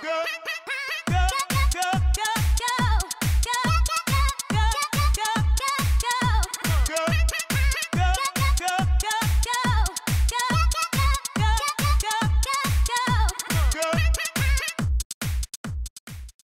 good.